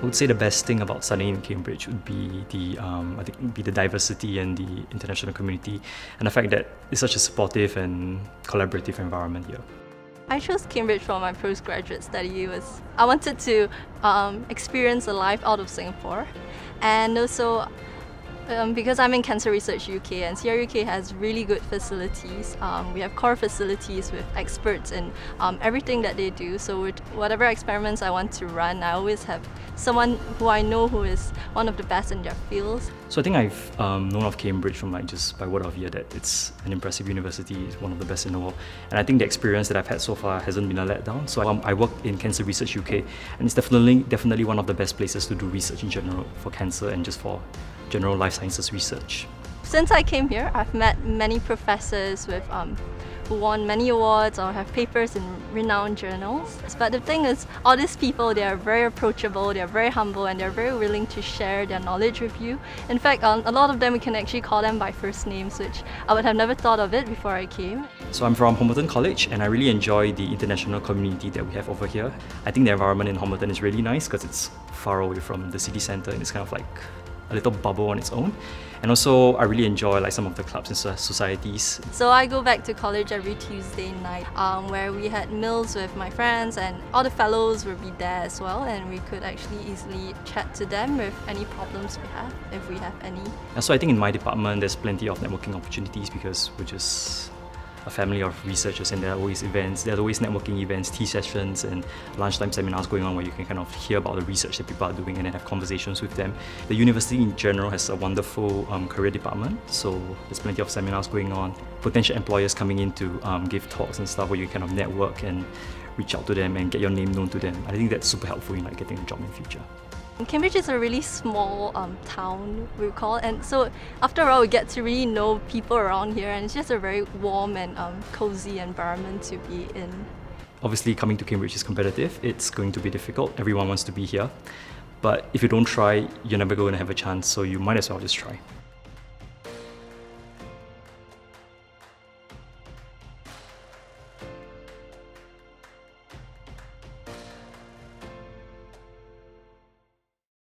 I would say the best thing about studying in Cambridge would be the um, I think be the diversity and the international community, and the fact that it's such a supportive and collaborative environment here. I chose Cambridge for my postgraduate study. It was I wanted to um, experience a life out of Singapore, and also um, because I'm in Cancer Research UK and CRUK has really good facilities. Um, we have core facilities with experts in um, everything that they do. So with whatever experiments I want to run, I always have someone who I know who is one of the best in their fields. So I think I've um, known of Cambridge from like just by word of ear that it's an impressive university, it's one of the best in the world. And I think the experience that I've had so far hasn't been a letdown. So um, I work in Cancer Research UK and it's definitely definitely one of the best places to do research in general for cancer and just for general life sciences research. Since I came here, I've met many professors with um, who won many awards or have papers in renowned journals. But the thing is, all these people, they are very approachable, they are very humble, and they're very willing to share their knowledge with you. In fact, um, a lot of them, we can actually call them by first names, which I would have never thought of it before I came. So I'm from Homerton College, and I really enjoy the international community that we have over here. I think the environment in Homerton is really nice because it's far away from the city centre and it's kind of like a little bubble on its own. And also, I really enjoy like some of the clubs and societies. So I go back to college every Tuesday night, um, where we had meals with my friends, and all the fellows would be there as well, and we could actually easily chat to them with any problems we have, if we have any. And so I think in my department, there's plenty of networking opportunities because we're just a family of researchers and there are always events, there are always networking events, tea sessions and lunchtime seminars going on where you can kind of hear about the research that people are doing and then have conversations with them. The university in general has a wonderful um, career department, so there's plenty of seminars going on, potential employers coming in to um, give talks and stuff where you kind of network and reach out to them and get your name known to them. I think that's super helpful in like getting a job in the future. Cambridge is a really small um, town, we call and so after all, we get to really know people around here, and it's just a very warm and um, cozy environment to be in. Obviously, coming to Cambridge is competitive. It's going to be difficult. Everyone wants to be here. But if you don't try, you're never going to have a chance, so you might as well just try.